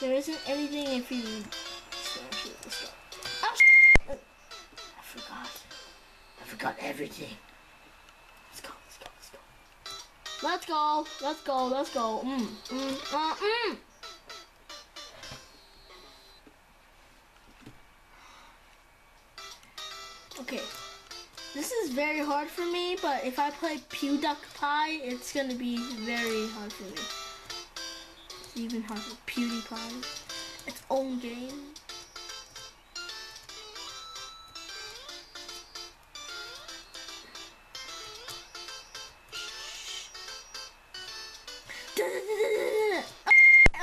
There isn't anything if you smash it. Let's go. Oh, I forgot. I forgot everything. Let's go. Let's go. Let's go. Let's go. Let's go. Let's go. Mm. Mm. Uh, mm. Okay. This is very hard for me, but if I play PewDuckPie, it's gonna be very hard for me. Even hard for PewDiePie. Its own game.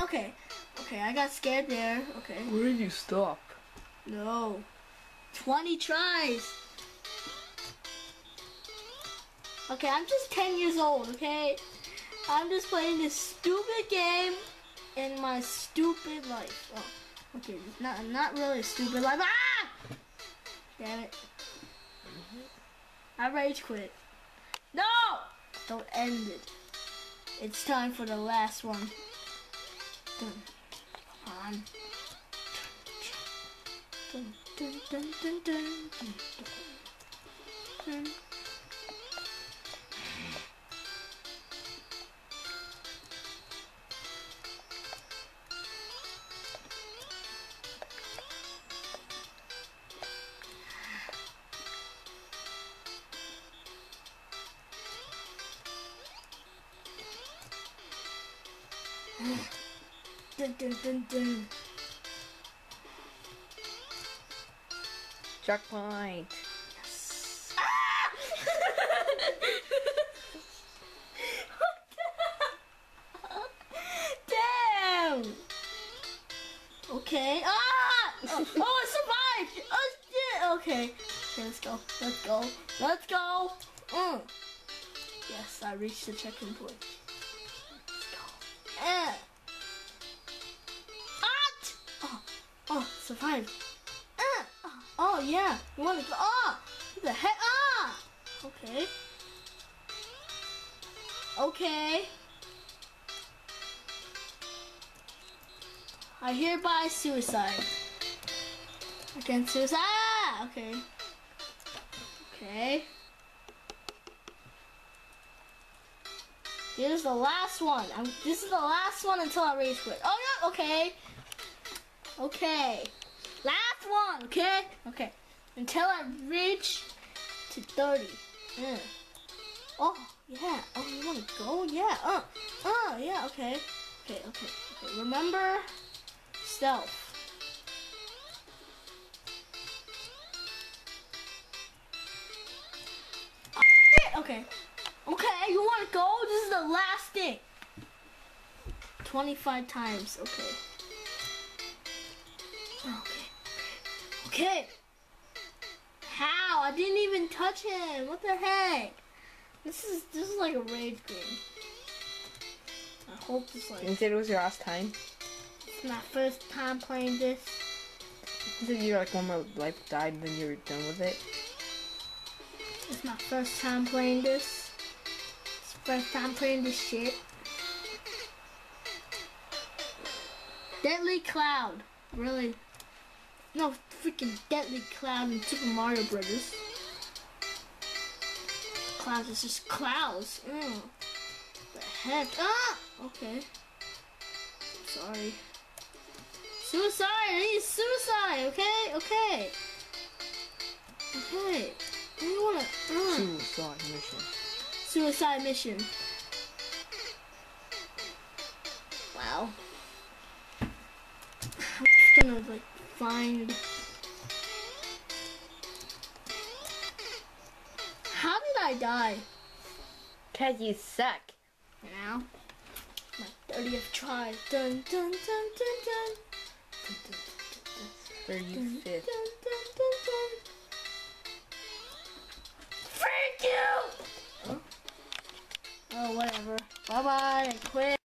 Okay, okay, I got scared there. Okay, Where did you stop? no. 20 tries. Okay, I'm just 10 years old, okay? I'm just playing this stupid game in my stupid life. Oh, okay, not not really stupid life. Ah! Damn it. I rage quit. No! Don't end it. It's time for the last one. Come on. Dun, dun, dun, dun, dun, dun, dun. Dun, dun, dun, dun. Checkpoint. Damn! Okay. Ah! Oh, oh, I survived! Oh, shit! Okay. Okay, let's go. Let's go. Let's go! Mm. Yes, I reached the check-in point. Let's Eh. Ah! Oh, oh, survived. Eh. Oh, oh, yeah. You want to go? What the heck? Ah! Okay. Okay. I hereby suicide. Against suicide. Ah! Okay. Okay. Here's the last one. I'm, this is the last one until I rage quit. Oh yeah. Okay. Okay. Last one. Okay. Okay. Until I reach to 30. Yeah. Oh yeah. Oh, you wanna go? Yeah. Uh. Uh. Yeah. Okay. Okay. Okay. Okay. Remember stealth. Okay. Want to go? This is the last thing. 25 times. Okay. Okay. Okay. How? I didn't even touch him. What the heck? This is this is like a rage game. I hope this like You said it was your last time. it's my first time playing this. You said you like one more life died and then you were done with it. It's my first time playing this. First time playing this shit. Deadly Cloud. Really? No freaking Deadly Cloud in Super Mario Brothers. Clouds is just clouds. Mm. The heck? Ah! Okay. Sorry. Suicide! I need suicide! Okay? Okay. Okay. I don't wanna. Uh. Suicide mission. Suicide mission. Wow. I'm just gonna like find. How did I die? Cause you suck. Now, my 30th try. Dun dun dun dun dun. Dun, dun, Thirty dun, fifth. dun, dun, dun, dun. Thank Oh, whatever. Bye bye. I quit.